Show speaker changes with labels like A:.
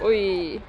A: 喂